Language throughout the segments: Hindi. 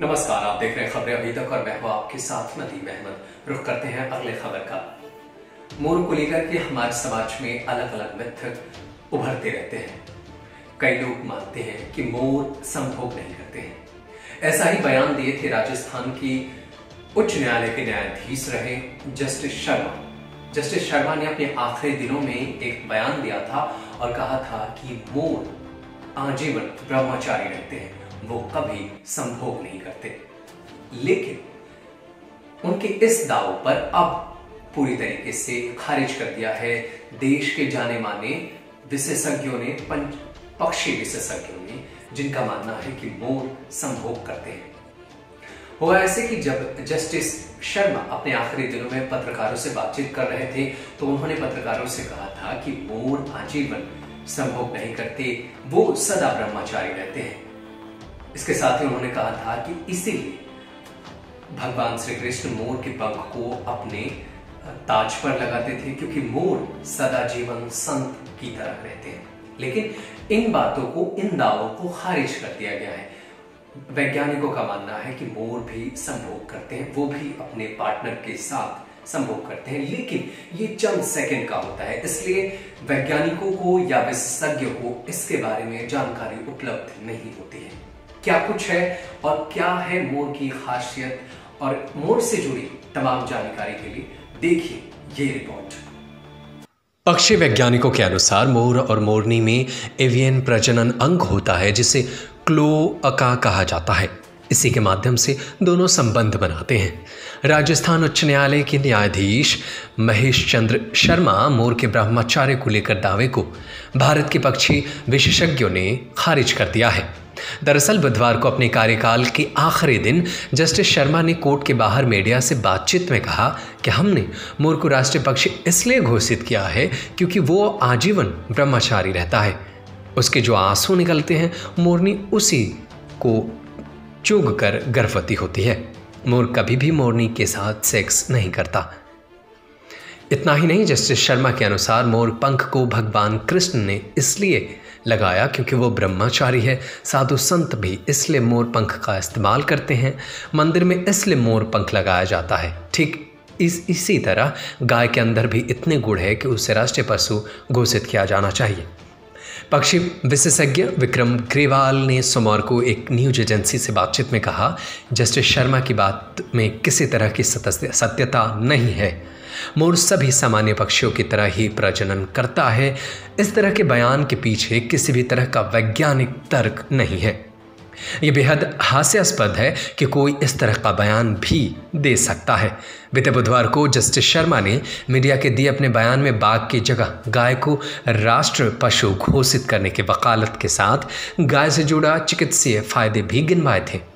नमस्कार, आप देख रहे हैं खबरें अभी तक और मैं हूँ आपके साथ नदीम अहमद। रुख करते हैं अगले खबर का। मोर को लेकर के हमारे समाज में अलग अलग मिथ उभरते रहते हैं। कई लोग मानते हैं कि मोर संभोग नहीं करते हैं। ऐसा ही बयान दिए थे राजस्थान की उच्च न्यायालय के न्यायाधीश रहे जस्टिस शर्मा। जस्टिस शर्मा ने अपने आखिरी दिनों में एक बयान दिया था और कहा था कि मोर आजीवन ब्रह्मचारी रहते हैं। वो कभी संभोग नहीं करते। लेकिन उनके इस दाव पर अब पूरी तरीके से खारिज कर दिया है देश के जाने माने विशेषज्ञों ने पंच पक्षी विशेषज्ञों ने, जिनका मानना है कि मोर संभोग करते हैं। हुआ ऐसे कि जब जस्टिस शर्मा अपने आखिरी दिनों में पत्रकारों से बातचीत कर रहे थे तो उन्होंने पत्रकारों से कहा था कि मोर आजीवन संभोग नहीं करते, वो सदा ब्रह्मचारी रहते हैं। इसके साथ ही उन्होंने कहा था कि इसीलिए भगवान श्री कृष्ण मोर के पंख को अपने ताज पर लगाते थे क्योंकि मोर सदा जीवन संत की तरह रहते हैं। लेकिन इन बातों को, इन दावों को खारिज कर दिया गया है। वैज्ञानिकों का मानना है कि मोर भी संभोग करते हैं, वो भी अपने पार्टनर के साथ संभोग करते हैं। लेकिन ये चंद सेकंड का होता है, इसलिए वैज्ञानिकों को या विशेषज्ञों को इसके बारे में जानकारी उपलब्ध नहीं होती है। क्या कुछ है और क्या है मोर की खासियत? और मोर से जुड़ी तमाम जानकारी के लिए देखिए ये रिपोर्ट पक्षी वैज्ञानिकों के अनुसार मोर और मोरनी में एवियन प्रजनन अंग होता है, जिसे क्लोअका कहा जाता है। इसी के माध्यम से दोनों संबंध बनाते हैं। राजस्थान उच्च न्यायालय के न्यायाधीश महेश चंद्र शर्मा मोर के ब्रह्मचार्य को लेकर दावे को भारत के पक्षी विशेषज्ञों ने खारिज कर दिया है। दरअसल बुधवार को अपने कार्यकाल के आखिरी दिन जस्टिस शर्मा ने कोर्ट के बाहर मीडिया से बातचीत में कहा कि हमने मोर को राष्ट्रीय पक्षी इसलिए घोषित किया है क्योंकि वो आजीवन ब्रह्मचारी रहता है। उसके जो आँसू निकलते हैं मोरनी उसी को चुग कर गर्भवती होती है। मोर कभी भी मोरनी के साथ सेक्स नहीं करता। इतना ही नहीं, जस्टिस शर्मा के अनुसार मोर पंख को भगवान कृष्ण ने इसलिए लगाया क्योंकि वो ब्रह्मचारी है। साधु संत भी इसलिए मोर पंख का इस्तेमाल करते हैं। मंदिर में इसलिए मोर पंख लगाया जाता है। ठीक इस, इसी तरह गाय के अंदर भी इतने गुण है कि उसे राष्ट्रीय पशु घोषित किया जाना चाहिए। पक्षी विशेषज्ञ विक्रम ग्रेवाल ने सोमवार को एक न्यूज़ एजेंसी से बातचीत में कहा, जस्टिस शर्मा की बात में किसी तरह की सत्यता नहीं है। मोर सभी सामान्य पक्षियों की तरह ही प्रजनन करता है। इस तरह के बयान के पीछे किसी भी तरह का वैज्ञानिक तर्क नहीं है। यह बेहद हास्यास्पद है कि कोई इस तरह का बयान भी दे सकता है। बीते बुधवार को जस्टिस शर्मा ने मीडिया के दिए अपने बयान में बाघ की जगह गाय को राष्ट्र पशु घोषित करने की वकालत के साथ गाय से जुड़ा चिकित्सीय फ़ायदे भी गिनवाए थे।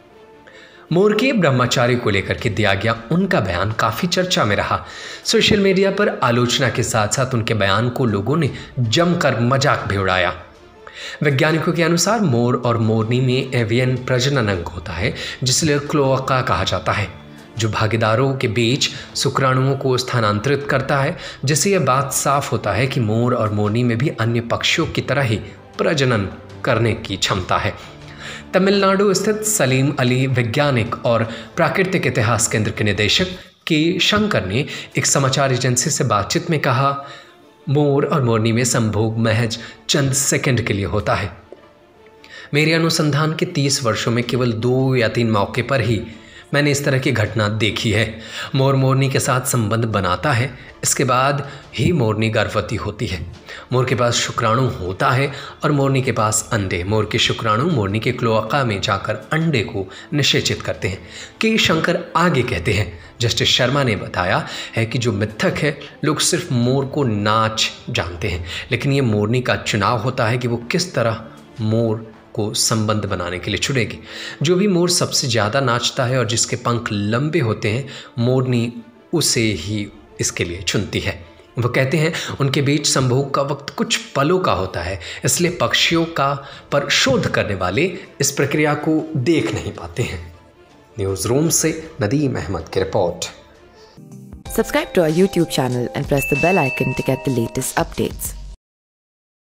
मोर के ब्रह्मचारी को लेकर के दिया गया उनका बयान काफ़ी चर्चा में रहा। सोशल मीडिया पर आलोचना के साथ साथ उनके बयान को लोगों ने जमकर मज़ाक भी उड़ाया। वैज्ञानिकों के अनुसार मोर और मोरनी में एवियन प्रजनन अंग होता है, जिसलिए क्लोअका कहा जाता है, जो भागीदारों के बीच शुक्राणुओं को स्थानांतरित करता है, जिससे यह बात साफ़ होता है कि मोर और मोरनी में भी अन्य पक्षियों की तरह ही प्रजनन करने की क्षमता है। तमिलनाडु स्थित सलीम अली वैज्ञानिक और प्राकृतिक इतिहास केंद्र के निदेशक के शंकर ने एक समाचार एजेंसी से बातचीत में कहा, मोर और मोरनी में संभोग महज चंद सेकंड के लिए होता है। मेरे अनुसंधान के तीस वर्षों में केवल दो या तीन मौके पर ही मैंने इस तरह की घटना देखी है। मोर मोरनी के साथ संबंध बनाता है। इसके बाद ही मोरनी गर्भवती होती है। मोर के पास शुक्राणु होता है और मोरनी के पास अंडे। मोर के शुक्राणु मोरनी के क्लोअका में जाकर अंडे को निषेचित करते हैं। के शंकर आगे कहते हैं। जस्टिस शर्मा ने बताया है कि जो मिथक है, लोग सिर्फ़ मोर को नाच जानते हैं। लेकिन ये मोरनी का चुनाव होता है कि वो किस तरह मोर को संबंध बनाने के लिए चुनेगी। जो भी मोर सबसे ज़्यादा नाचता है और जिसके पंख लंबे होते हैं, मोरनी उसे ही इसके लिए चुनती है। वो कहते हैं, उनके बीच संभोग का वक्त कुछ पलों का होता है, इसलिए पक्षियों का पर शोध करने वाले इस प्रक्रिया को देख नहीं पाते हैं। न्यूज़ रूम से नदीम अहमद की report. Subscribe to our YouTube channel and press the bell icon to get the latest updates.